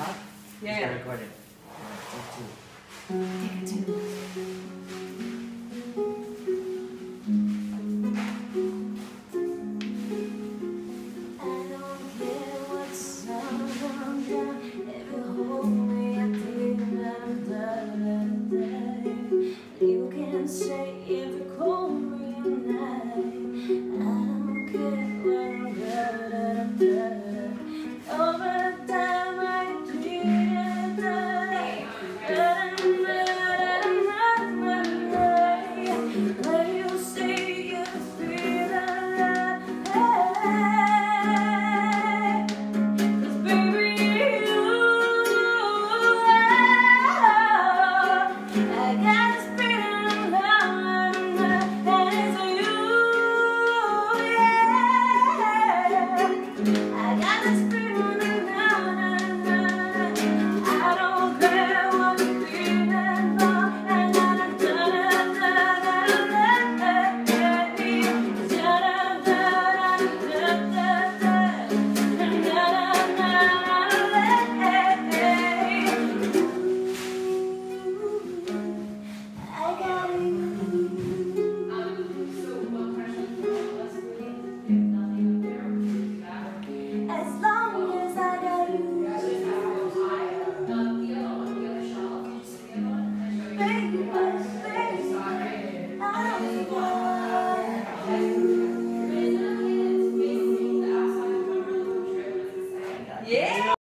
Stop? Yeah. It's recorded. Alright, take two. Take mm. a two. Yes.